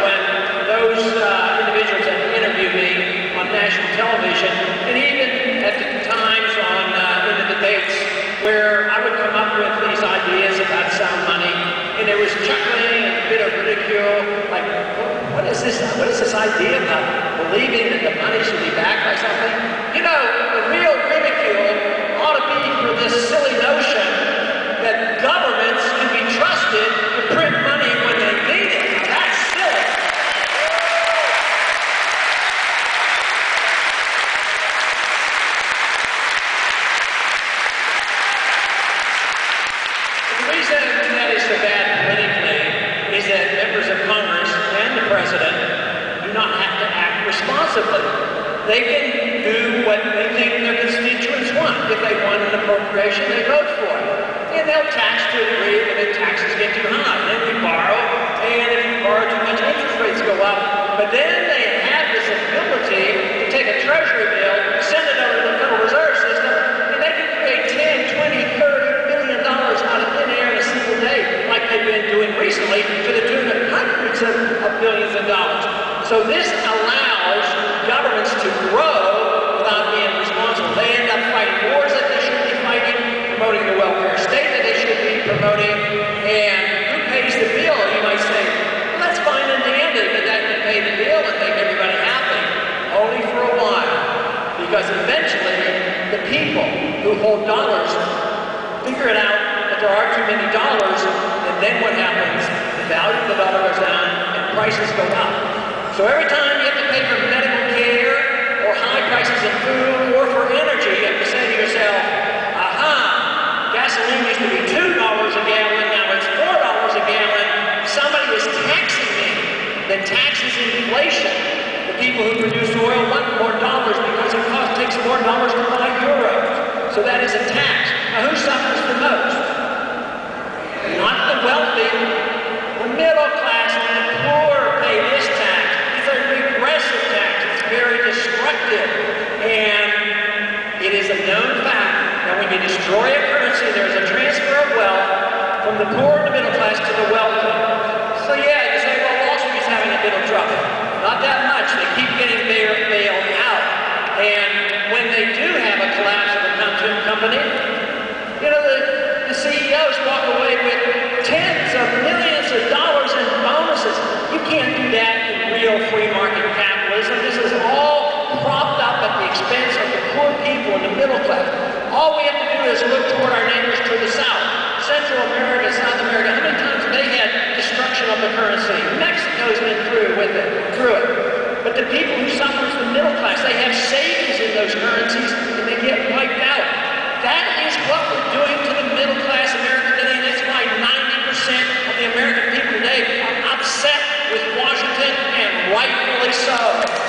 when those uh, individuals that interviewed me on national television, and even at the times on uh, in the debates, where I would come up with these ideas about sound money, and there was chuckling and a bit of ridicule, like, what is this? What is this idea about believing that the money should be backed by something? You know, the real ridicule ought to be for this silly notion that governments can be trusted to print money when they need it. Now, That's silly. The reason that is so bad politically is that members of Congress and the President do not have to act They can do what they think their constituents want. If they want an appropriation, they vote for it. And they'll tax to a degree when the taxes get too high. Then we borrow, and if we borrow too much, interest rates go up. But then they have this ability to take a treasury bill, send it over to the Federal Reserve System, and they can create 10, 20, 30 billion dollars out of thin air in a single day, like they've been doing recently to the tune of hundreds of, billions of dollars. So this allows to grow without being responsible. They end up fighting wars that they shouldn't be fighting, promoting the welfare state that they should be promoting, and who pays the bill? You might say, well, that's fine in the end, but that can pay the bill and make everybody happy. Only for a while. Because eventually, the people who hold dollars figure it out that there are too many dollars, and then what happens? The value of the dollar goes down and prices go up. So every time you have to pay for medical or high prices of food or for energy, you to say to yourself, aha, gasoline used to be $2 a gallon, now it's $4 a gallon. Somebody is taxing me. Then tax is inflation. The people who produce oil want more dollars because it costs, takes more dollars to buy euros. So that is a tax. Now who suffers the most? Not the wealthy, the middle class and the poor pay this tax. It's a regressive tax. It's very destructive. And it is a known fact destroy a currency, there's a transfer of wealth from the poor and the middle class to the wealthy. So yeah, you say, well, Wall Street's having a bit of trouble. Not that much. They keep getting bail- bailed out. And when they do have a collapse of a company, you know, the, the CEOs walk away with tens of millions of dollars in bonuses. You can't do that in real free market capitalism. This is all propped up at the expense of the poor people and the middle class. All we have to do is look toward our neighbors to the south. Central America, South America, how many times have they had destruction of the currency? Mexico's been through with it, through it. But the people who suffer the middle class. They have savings in those currencies and they get wiped out. That is what we're doing to the middle class American today. That's why 90% of the American people today are upset with Washington and rightfully so.